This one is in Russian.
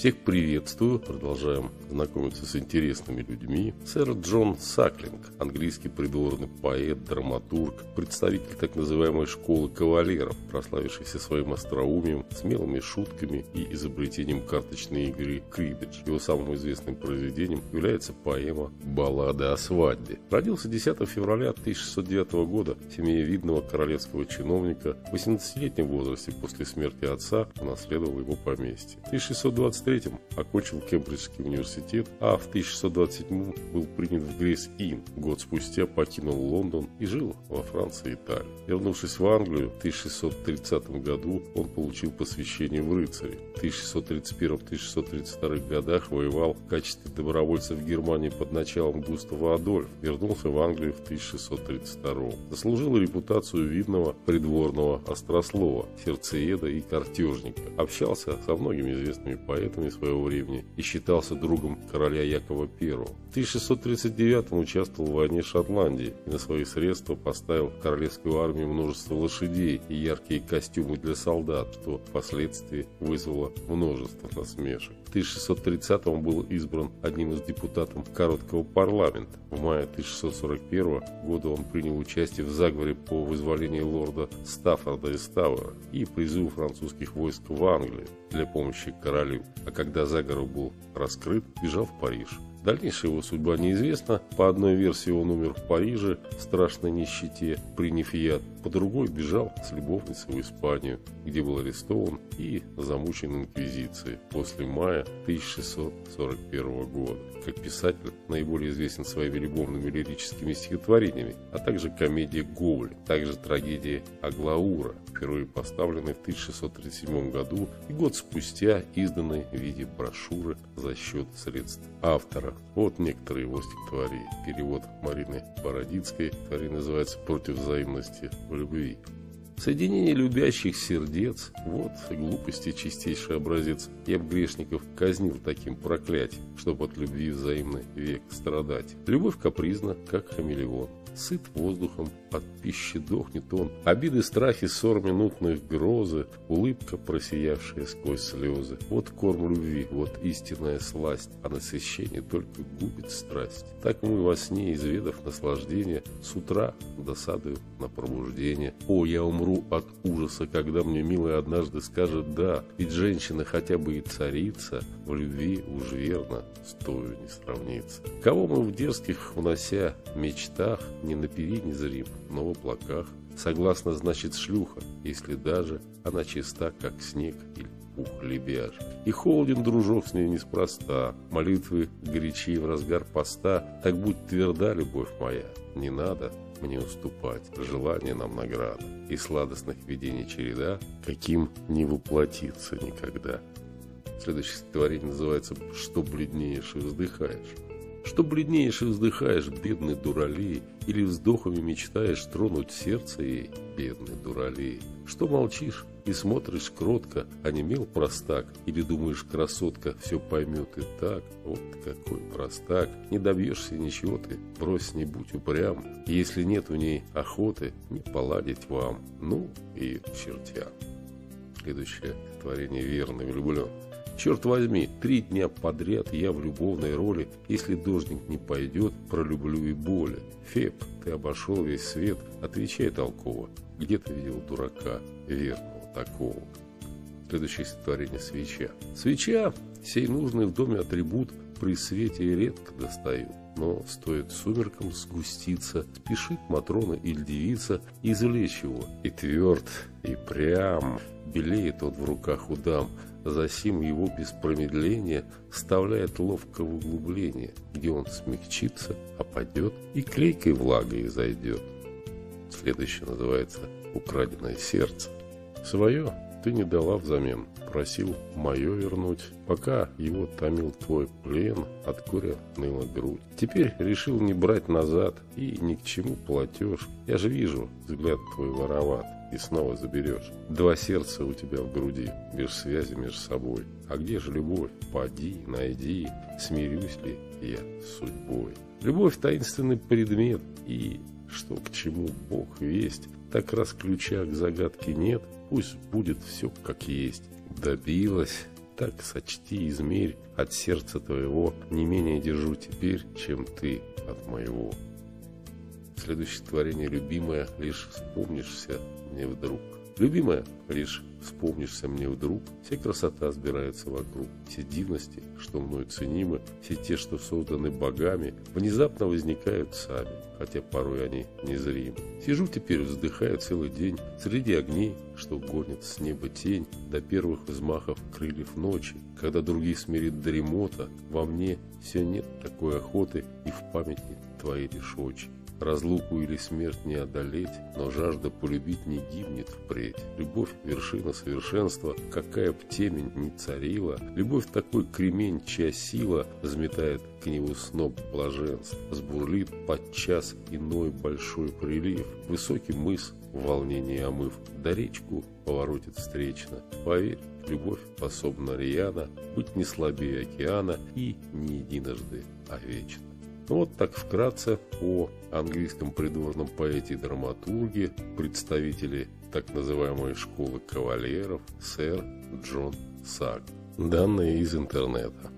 Всех приветствую. Продолжаем знакомиться с интересными людьми. Сэр Джон Саклинг, английский придворный поэт, драматург, представитель так называемой школы кавалеров, прославившийся своим остроумием, смелыми шутками и изобретением карточной игры крибидж. Его самым известным произведением является поэма «Баллада о свадьбе». Родился 10 февраля 1609 года в семье видного королевского чиновника. В 18-летнем возрасте после смерти отца унаследовал его поместье. В 1623 окончил Кембриджский университет, а в 1627 был принят в Грейс-Инн. Год спустя покинул Лондон и жил во Франции и Италии. Вернувшись в Англию, в 1630 году он получил посвящение в рыцари. В 1631-1632 годах воевал в качестве добровольца в Германии под началом Густава Адольф. Вернулся в Англию в 1632. Заслужил репутацию видного придворного острослова, сердцееда и картежника. Общался со многими известными поэтами своего времени и считался другом короля Якова I. В 1639 участвовал в войне Шотландии и на свои средства поставил в королевскую армию множество лошадей и яркие костюмы для солдат, что впоследствии вызвало множество насмешек. В 1630 был избран одним из депутатов короткого парламента. В мае 1641 года он принял участие в заговоре по вызволению лорда Стаффорда из Тауэра и призыву французских войск в Англию для помощи королю, а когда заговор был раскрыт, бежал в Париж. Дальнейшая его судьба неизвестна. По одной версии он умер в Париже в страшной нищете, приняв яд. По другой бежал с любовницей в Испанию, где был арестован и замучен инквизицией после мая 1641 года. Как писатель наиболее известен своими любовными лирическими стихотворениями, а также комедия «Гоголь», также трагедия «Аглаура», впервые поставленной в 1637 году и год спустя изданной в виде брошюры за счет средств автора. Вот некоторые его стихотворения. Перевод Марины Бородицкой. Стихотворение называется «Против взаимности в любви». Соединение любящих сердец – вот глупости чистейший образец. Я б грешников казнил таким проклятием, чтоб от любви взаимный век страдать. Любовь капризна, как хамелеон. Сыт воздухом, от пищи дохнет он. Обиды, страхи, ссор минутных грозы, улыбка, просиявшая сквозь слезы. Вот корм любви, вот истинная сласть, а насыщение только губит страсть. Так мы во сне, изведав наслаждение, с утра досадою на пробуждение. О, я умру от ужаса, когда мне милая однажды скажет «да», ведь женщина хотя бы и царица, в любви уж верно, стою не сравнится. Кого мы в дерзких, внося мечтах, не на перине зрим, но в облаках. Согласно, значит, шлюха, если даже она чиста, как снег или пух лебяж. И холоден дружок с ней неспроста, молитвы горячи в разгар поста, так будь тверда, любовь моя, не надо мне уступать, желание нам награда, и сладостных видений череда, каким не воплотиться никогда. Следующее стихотворение называется «Что бледнеешь и вздыхаешь». Что бледнеешь и вздыхаешь, бедный дуралей, Или вздохами мечтаешь тронуть сердце ей, бедный дуралей? Что молчишь и смотришь кротко, а не мел простак, Или думаешь, красотка все поймет и так? Вот какой простак, не добьешься ничего ты, брось, не будь упрям, Если нет в ней охоты, не поладить вам, ну и чертя. Следующее творение верно влюблен. Черт возьми, три дня подряд я в любовной роли, если дождик не пойдет, пролюблю и боли. Феб, ты обошел весь свет, отвечай толково, где ты видел дурака, верного такого. Следующее стихотворение «Свеча». Свеча, сей нужный в доме атрибут, при свете редко достают. Но стоит сумеркам сгуститься, спешит Матрона или девица извлечь его. И тверд, и прям, белеет он в руках у дам, Засим его без промедления вставляет ловко в углубление, где он смягчится, опадет и клейкой влагой зайдет. Следующее называется «Украденное сердце». Свое ты не дала взамен, просил мое вернуть, пока его томил твой плен, от горя ныла грудь. Теперь решил не брать назад и ни к чему платеж. Я же вижу, взгляд твой вороват и снова заберешь. Два сердца у тебя в груди, без связи между собой. А где же любовь? Поди, найди, смирюсь ли я с судьбой. Любовь – таинственный предмет, и что к чему Бог весть, так раз ключа к загадке нет, пусть будет все как есть. Добилась, так сочти, измерь от сердца твоего, не менее держу теперь, чем ты от моего. Следующее творение любимое, лишь вспомнишься мне вдруг. Любимая, лишь вспомнишься мне вдруг, Вся красота сбирается вокруг, Все дивности, что мной ценимы, Все те, что созданы богами, Внезапно возникают сами, Хотя порой они незримы. Сижу теперь, вздыхая целый день, Среди огней, что гонит с неба тень, До первых взмахов крыльев ночи, Когда других смирит дремота, Во мне все нет такой охоты, И в памяти твоей лишь очи. Разлуку или смерть не одолеть, но жажда полюбить не гибнет впредь. Любовь — вершина совершенства, какая б темень не царила. Любовь — такой кремень, чья сила взметает к нему сноп блаженств. Сбурлит подчас иной большой прилив, высокий мыс в волнении омыв, да речку поворотит встречно. Поверь, любовь способна рьяно быть не слабее океана и не единожды, а вечно. Ну вот так вкратце о английском придворном поэте и драматурге, представители так называемой школы кавалеров, сэр Джон Сак. Данные из интернета.